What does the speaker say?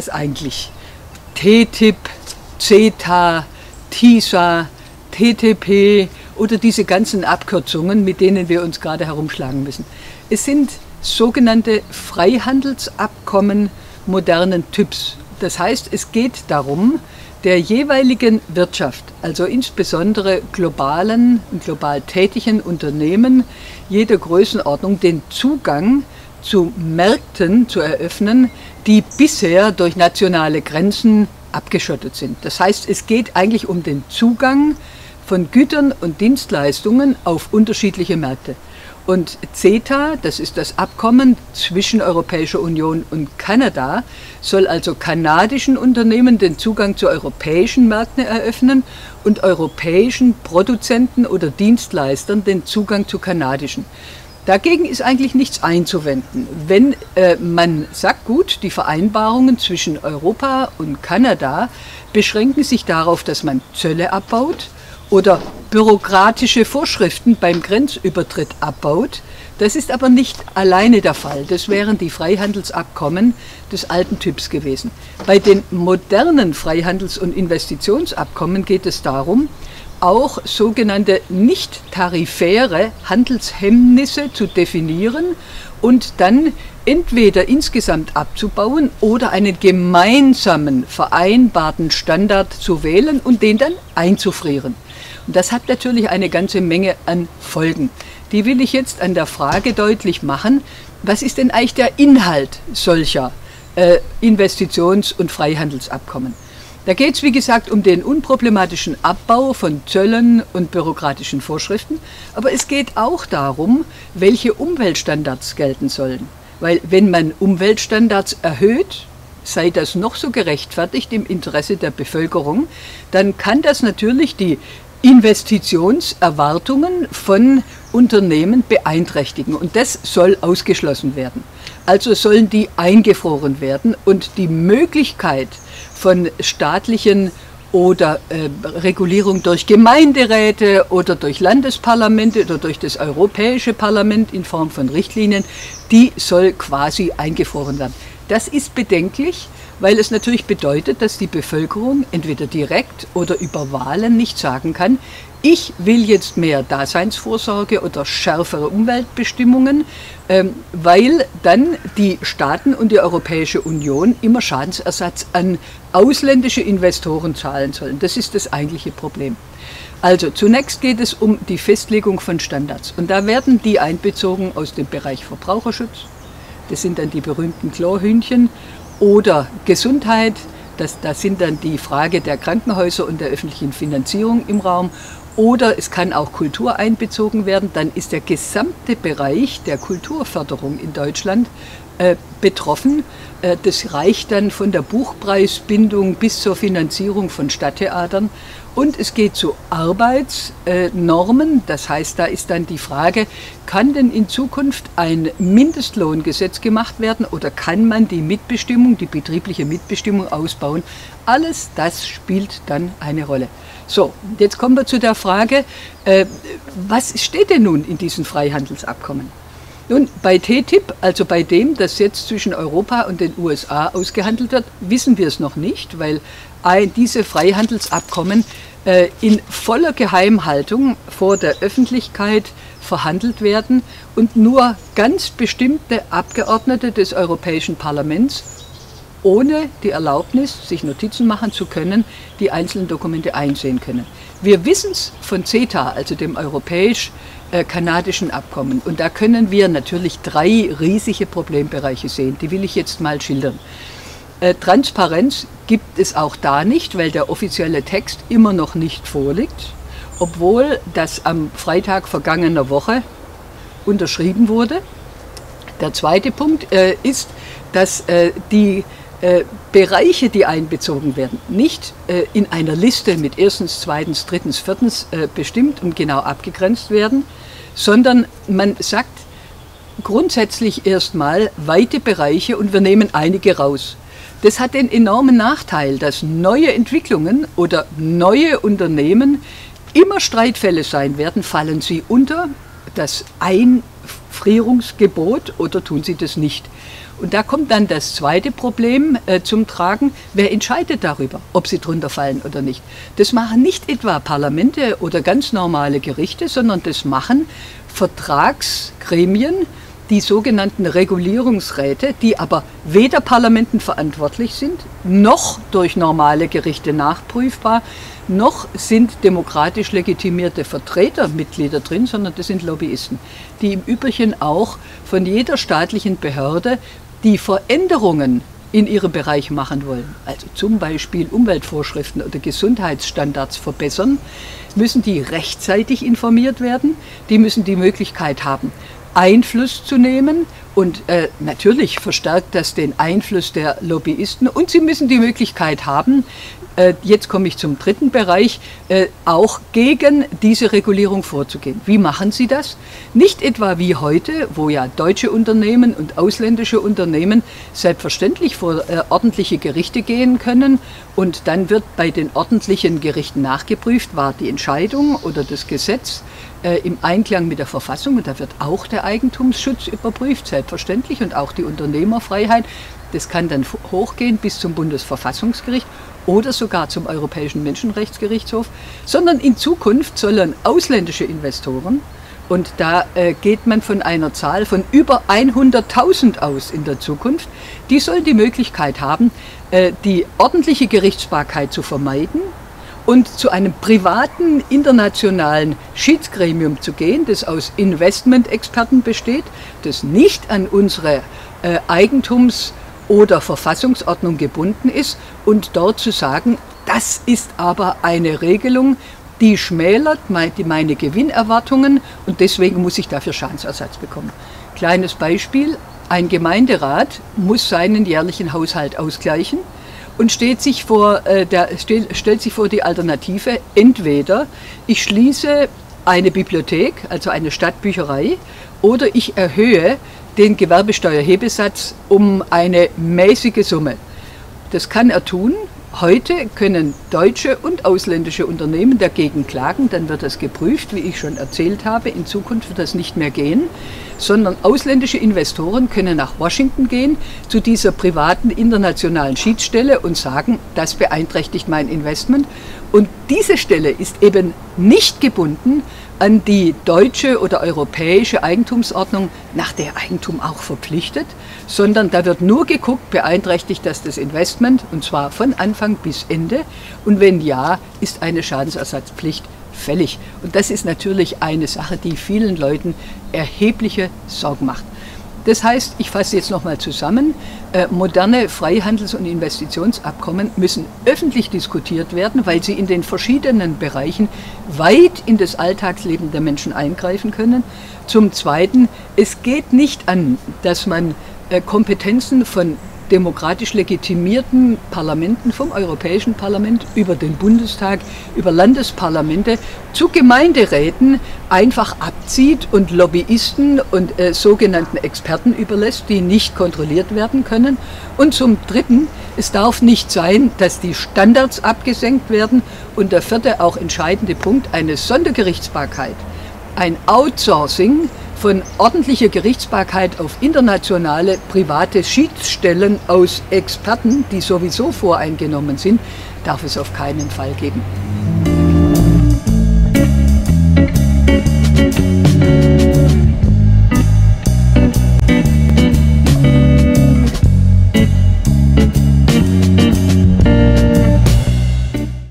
das eigentlich? TTIP, CETA, TISA, TTP oder diese ganzen Abkürzungen, mit denen wir uns gerade herumschlagen müssen. Es sind sogenannte Freihandelsabkommen modernen Typs. Das heißt, es geht darum, der jeweiligen Wirtschaft, also insbesondere globalen und global tätigen Unternehmen jeder Größenordnung, den Zugang zu Märkten zu eröffnen, die bisher durch nationale Grenzen abgeschottet sind. Das heißt, es geht eigentlich um den Zugang von Gütern und Dienstleistungen auf unterschiedliche Märkte. Und CETA, das ist das Abkommen zwischen Europäischer Union und Kanada, soll also kanadischen Unternehmen den Zugang zu europäischen Märkten eröffnen und europäischen Produzenten oder Dienstleistern den Zugang zu kanadischen. Dagegen ist eigentlich nichts einzuwenden. Wenn äh, man sagt, gut, die Vereinbarungen zwischen Europa und Kanada beschränken sich darauf, dass man Zölle abbaut, oder bürokratische Vorschriften beim Grenzübertritt abbaut. Das ist aber nicht alleine der Fall. Das wären die Freihandelsabkommen des alten Typs gewesen. Bei den modernen Freihandels- und Investitionsabkommen geht es darum, auch sogenannte nicht tarifäre Handelshemmnisse zu definieren und dann entweder insgesamt abzubauen oder einen gemeinsamen vereinbarten Standard zu wählen und den dann einzufrieren. Und das hat natürlich eine ganze Menge an Folgen. Die will ich jetzt an der Frage deutlich machen, was ist denn eigentlich der Inhalt solcher äh, Investitions- und Freihandelsabkommen? Da geht es, wie gesagt, um den unproblematischen Abbau von Zöllen und bürokratischen Vorschriften, aber es geht auch darum, welche Umweltstandards gelten sollen. Weil wenn man Umweltstandards erhöht, sei das noch so gerechtfertigt im Interesse der Bevölkerung, dann kann das natürlich die Investitionserwartungen von Unternehmen beeinträchtigen. Und das soll ausgeschlossen werden. Also sollen die eingefroren werden und die Möglichkeit von staatlichen oder äh, Regulierung durch Gemeinderäte oder durch Landesparlamente oder durch das Europäische Parlament in Form von Richtlinien, die soll quasi eingefroren werden. Das ist bedenklich, weil es natürlich bedeutet, dass die Bevölkerung entweder direkt oder über Wahlen nicht sagen kann, ich will jetzt mehr Daseinsvorsorge oder schärfere Umweltbestimmungen, ähm, weil dann die Staaten und die Europäische Union immer Schadensersatz an ausländische Investoren zahlen sollen. Das ist das eigentliche Problem. Also zunächst geht es um die Festlegung von Standards. Und da werden die einbezogen aus dem Bereich Verbraucherschutz. Das sind dann die berühmten Chlorhühnchen oder Gesundheit. Das, das sind dann die Frage der Krankenhäuser und der öffentlichen Finanzierung im Raum. Oder es kann auch Kultur einbezogen werden. Dann ist der gesamte Bereich der Kulturförderung in Deutschland äh, betroffen. Äh, das reicht dann von der Buchpreisbindung bis zur Finanzierung von Stadttheatern. Und es geht zu Arbeitsnormen. Das heißt, da ist dann die Frage, kann denn in Zukunft ein Mindestlohngesetz gemacht werden oder kann man die Mitbestimmung, die betriebliche Mitbestimmung ausbauen? Alles das spielt dann eine Rolle. So, jetzt kommen wir zu der Frage, äh, was steht denn nun in diesen Freihandelsabkommen? Nun, bei TTIP, also bei dem, das jetzt zwischen Europa und den USA ausgehandelt wird, wissen wir es noch nicht, weil diese Freihandelsabkommen äh, in voller Geheimhaltung vor der Öffentlichkeit verhandelt werden und nur ganz bestimmte Abgeordnete des Europäischen Parlaments ohne die Erlaubnis, sich Notizen machen zu können, die einzelnen Dokumente einsehen können. Wir wissen es von CETA, also dem europäisch-kanadischen Abkommen. Und da können wir natürlich drei riesige Problembereiche sehen. Die will ich jetzt mal schildern. Äh, Transparenz gibt es auch da nicht, weil der offizielle Text immer noch nicht vorliegt, obwohl das am Freitag vergangener Woche unterschrieben wurde. Der zweite Punkt äh, ist, dass äh, die äh, Bereiche, die einbezogen werden, nicht äh, in einer Liste mit erstens, zweitens, drittens, viertens äh, bestimmt und genau abgegrenzt werden, sondern man sagt grundsätzlich erstmal weite Bereiche und wir nehmen einige raus. Das hat den enormen Nachteil, dass neue Entwicklungen oder neue Unternehmen immer Streitfälle sein werden. Fallen sie unter das Einfrierungsgebot oder tun sie das nicht? Und da kommt dann das zweite Problem äh, zum Tragen. Wer entscheidet darüber, ob sie drunter fallen oder nicht? Das machen nicht etwa Parlamente oder ganz normale Gerichte, sondern das machen Vertragsgremien, die sogenannten Regulierungsräte, die aber weder Parlamenten verantwortlich sind, noch durch normale Gerichte nachprüfbar, noch sind demokratisch legitimierte Vertreter Mitglieder drin, sondern das sind Lobbyisten, die im Übrigen auch von jeder staatlichen Behörde die Veränderungen in ihrem Bereich machen wollen, also zum Beispiel Umweltvorschriften oder Gesundheitsstandards verbessern, müssen die rechtzeitig informiert werden. Die müssen die Möglichkeit haben, Einfluss zu nehmen und äh, natürlich verstärkt das den Einfluss der Lobbyisten und sie müssen die Möglichkeit haben, äh, jetzt komme ich zum dritten Bereich, äh, auch gegen diese Regulierung vorzugehen. Wie machen Sie das? Nicht etwa wie heute, wo ja deutsche Unternehmen und ausländische Unternehmen selbstverständlich vor äh, ordentliche Gerichte gehen können und dann wird bei den ordentlichen Gerichten nachgeprüft, war die Entscheidung oder das Gesetz im Einklang mit der Verfassung und da wird auch der Eigentumsschutz überprüft, selbstverständlich, und auch die Unternehmerfreiheit. Das kann dann hochgehen bis zum Bundesverfassungsgericht oder sogar zum Europäischen Menschenrechtsgerichtshof, sondern in Zukunft sollen ausländische Investoren, und da äh, geht man von einer Zahl von über 100.000 aus in der Zukunft, die sollen die Möglichkeit haben, äh, die ordentliche Gerichtsbarkeit zu vermeiden und zu einem privaten internationalen Schiedsgremium zu gehen, das aus Investmentexperten besteht, das nicht an unsere äh, Eigentums- oder Verfassungsordnung gebunden ist und dort zu sagen, das ist aber eine Regelung, die schmälert meine Gewinnerwartungen und deswegen muss ich dafür Schadensersatz bekommen. Kleines Beispiel, ein Gemeinderat muss seinen jährlichen Haushalt ausgleichen und steht sich vor, äh, der, stellt sich vor die Alternative, entweder ich schließe eine Bibliothek, also eine Stadtbücherei, oder ich erhöhe den Gewerbesteuerhebesatz um eine mäßige Summe. Das kann er tun. Heute können deutsche und ausländische Unternehmen dagegen klagen, dann wird das geprüft, wie ich schon erzählt habe. In Zukunft wird das nicht mehr gehen, sondern ausländische Investoren können nach Washington gehen zu dieser privaten internationalen Schiedsstelle und sagen, das beeinträchtigt mein Investment. Und diese Stelle ist eben nicht gebunden an die deutsche oder europäische Eigentumsordnung, nach der Eigentum auch verpflichtet, sondern da wird nur geguckt, beeinträchtigt das das Investment und zwar von Anfang bis Ende und wenn ja, ist eine Schadensersatzpflicht fällig. Und das ist natürlich eine Sache, die vielen Leuten erhebliche Sorgen macht. Das heißt, ich fasse jetzt nochmal zusammen, äh, moderne Freihandels- und Investitionsabkommen müssen öffentlich diskutiert werden, weil sie in den verschiedenen Bereichen weit in das Alltagsleben der Menschen eingreifen können. Zum Zweiten, es geht nicht an, dass man äh, Kompetenzen von demokratisch legitimierten Parlamenten, vom Europäischen Parlament über den Bundestag, über Landesparlamente zu Gemeinderäten einfach abzieht und Lobbyisten und äh, sogenannten Experten überlässt, die nicht kontrolliert werden können. Und zum Dritten, es darf nicht sein, dass die Standards abgesenkt werden. Und der vierte, auch entscheidende Punkt, eine Sondergerichtsbarkeit, ein Outsourcing von ordentlicher Gerichtsbarkeit auf internationale private Schiedsstellen aus Experten, die sowieso voreingenommen sind, darf es auf keinen Fall geben.